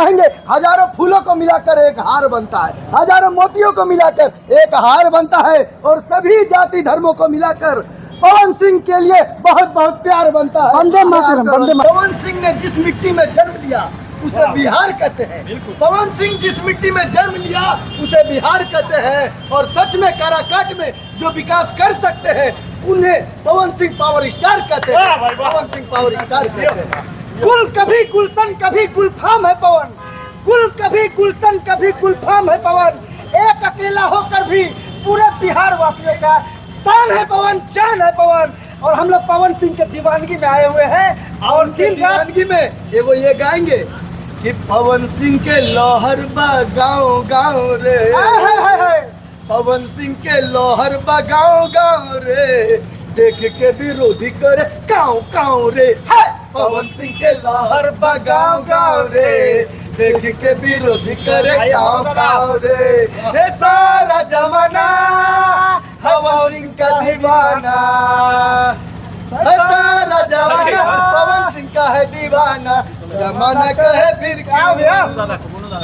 कहेंगे हज़ारों फूलों को मिलाकर एक हार बनता है। हज़ारों मोतियों को मिलाकर एक हार बनता है और सभी जाति धर्मों को मिलाकर पवन सिंह के लिए बहुत बहुत प्यार बनता है। वंदे मातरम, वंदे मातरम। पवन सिंह ने जिस मिट्टी में जन्म लिया उसे बिहार कहते हैं। पवन सिंह जिस मिट्टी में जन्म लिया उसे बिहार कहते हैं। और सच में काराकाट में जो विकास कर सकते हैं उन्हें पवन सिंह पावर स्टार कहते हैं। पवन सिंह पावर स्टार कहते हैं। कुल कभी गुलशन कभी गुलफाम है पवन। कुल कभी गुलशन कभी गुलफाम है पवन। एक अकेला होकर भी पूरे बिहार वासियों का शान है पवन जान है पवन। और हम लोग पवन सिंह के दीवानगी में आए हुए हैं और दिन दीवानगी में ये वो ये गाएँगे कि पवन सिंह के लोहर बा गाँव गाँव रे। पवन सिंह के लोहर बा गाँव गाँव रे। देख के विरोधी करे गाँव गाँव रे। हाय। पवन सिंह के लोहर बा गाँव गाँव रे। देख के विरोधी करे गाँव गाँव रे। हे सारा जमाना हवा सिंह का दीवाना। सारा जमाना पवन सिंह का है दीवाना। जमाना कहे फिर क्यों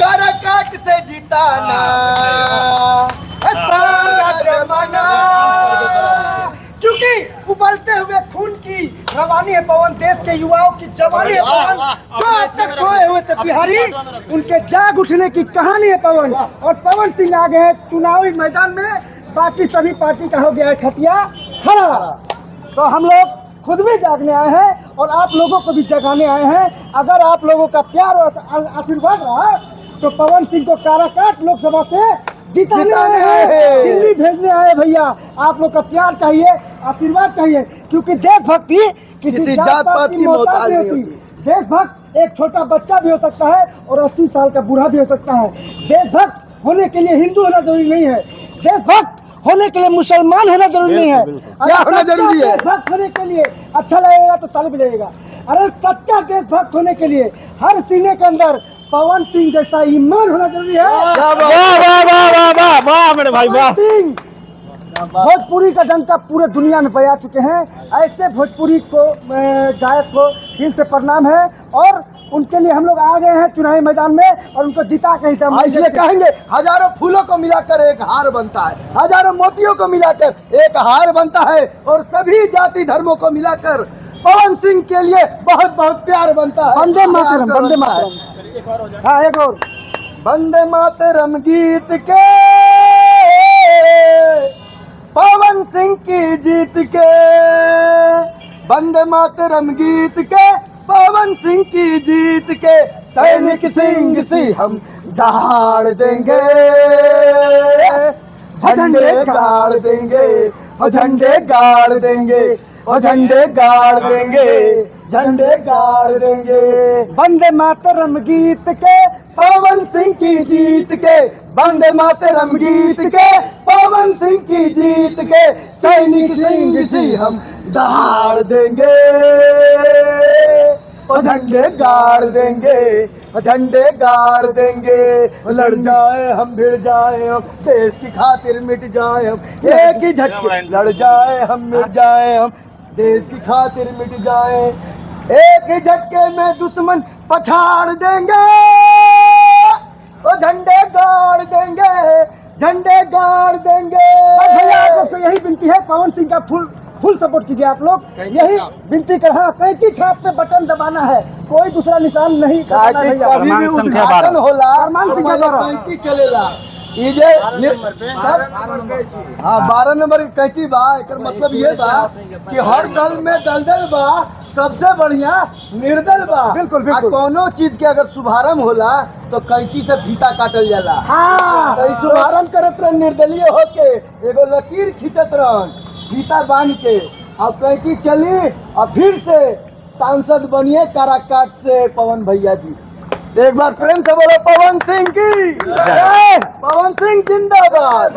काराकाट से जिताना। की रवानी है पवन देश के युवाओं की जवानी है पवन। जो अब तक सोए हुए थे बिहारी उनके जाग उठने की कहानी है पवन। और पवन सिंह आ गए हैं चुनावी मैदान में बाकी सभी पार्टी का हो गया है खटिया खड़ा तो हम लोग खुद भी जागने आए हैं और आप लोगों को भी जगाने आए हैं। अगर आप लोगों का प्यार और आशीर्वाद रहा तो पवन सिंह को काराकाट लोकसभा से जिताने जिताने आए हैं। दिल्ली भेजने आए भैया। आप लोग का प्यार चाहिए आशीर्वाद चाहिए क्योंकि देशभक्ति किसी, किसी जात पात की मोहताज नहीं होती। देशभक्त एक छोटा बच्चा भी हो सकता है और 80 साल का बूढ़ा भी हो सकता है। देशभक्त होने के लिए हिंदू होना ज़रूरी नहीं है। देशभक्त होने के लिए मुसलमान होना ज़रूरी नहीं है। क्या होना ज़रूरी है? देशभक्त होने के लिए अच्छा लगेगा तो ताली बजाइएगा अरे सच्चा देशभक्त होने के लिए हर सीने के अंदर पवन सिंह जैसा ईमान होना ज़रूरी है। वाह मेरे भाई वाह सिंह भोजपुरी का डंका पूरे दुनिया में बजा चुके हैं। ऐसे भोजपुरी को गायक को दिल से प्रणाम है और उनके लिए हम लोग आ गए हैं चुनावी मैदान में और उनको जिता के ही हम इसलिए कहेंगे हज़ारों फूलों को मिलाकर एक हार बनता है। हज़ारों मोतियों को मिलाकर एक हार बनता है और सभी जाति धर्मों को मिलाकर पवन सिंह के लिए बहुत बहुत प्यार बनता है। वंदे मातरम वंदे मातरम। हाँ एक और। वंदे मातरम गीत के पवन सिंह की जीत के वंदे मातरम गीत के पवन सिंह की जीत के सैनिक सिंह से हम दहाड़ देंगे। झंडे गाड़ देंगे और झंडे गाड़ देंगे और झंडे गाड़ देंगे झंडे गाड़ देंगे। बंदे मातरम गीत के पवन सिंह की जीत के बंदे मातरम गीत के पवन सिंह की जीत के सैनिक सिंह से हम दहाड़ देंगे। और झंडे गाड़ देंगे और झंडे गाड़ देंगे। लड़ जाए हम भिड़ जाए हम देश की खातिर मिट जाए हम एक ही झटके लड़ जाए हम मिट जाए हम देश की खातिर मिट जाए। एक ही झटके में दुश्मन पछाड़ देंगे। और झंडे गाड़ देंगे झंडे गाड़ देंगे। भैया आप लोग से यही विनती है पवन सिंह का फुल फुल सपोर्ट कीजिए आप लोग। यही विनती कर हाँ कैंची छाप पे बटन दबाना है कोई दूसरा निशान नहीं है। कैंची ये सर हाँ बारह नंबर की कैंची बा एकर मतलब ये बा कि हर दल में दलदल बा सबसे बढ़िया निर्दल बा। बिल्कुल, बिल्कुल। कोनो चीज़ के अगर शुभारंभ होला तो कैंची से फीता काटल जाला। हाँ। तो ई शुभारंभ करत रह निर्दलीय होके एगो लकीर खींचत रहन फीता बाँध के। और कैंची चली और फिर से सांसद बनिए काराकाट से पवन भैया जी। एक बार प्रेम से बोलो पवन सिंह की। पवन सिंह जिंदाबाद।